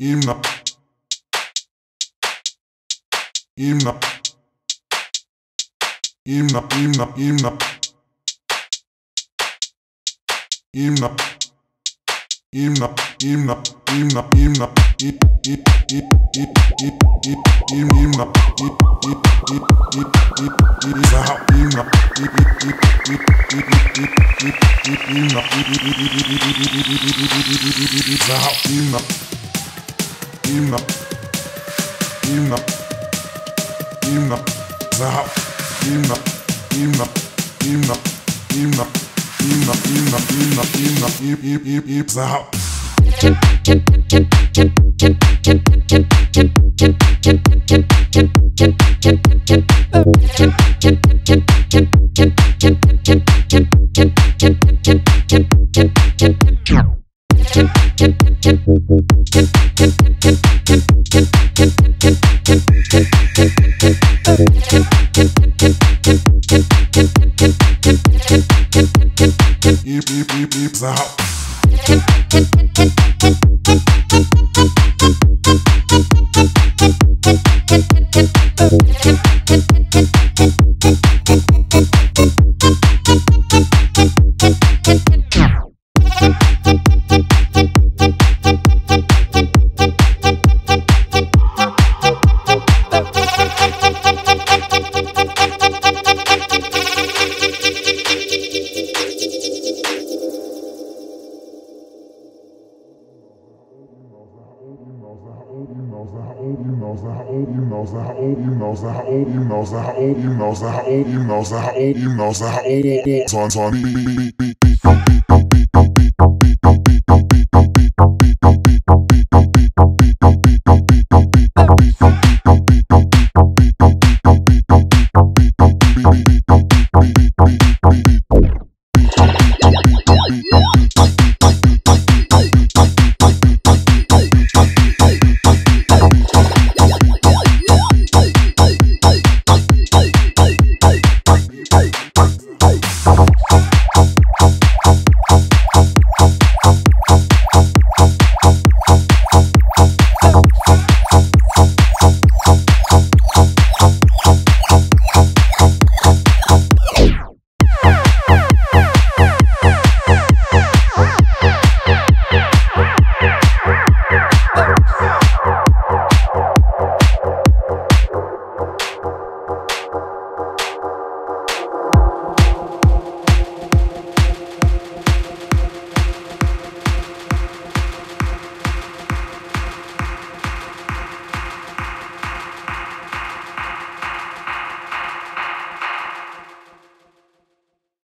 今今今今今今今今今今今今 i, i, i, i, im, imna. I, i, i, i, i, i, zaha, imna. I, i, i, i, i, i, i, i, imna. I, i, i, i, i, i, i, i, i, i, i, i, zaha, imna. Imna. Imna. Imna. Zaha. Imna. Imna. Imna. Imna. Beep, beep, beep, beeps out. Zone, zone,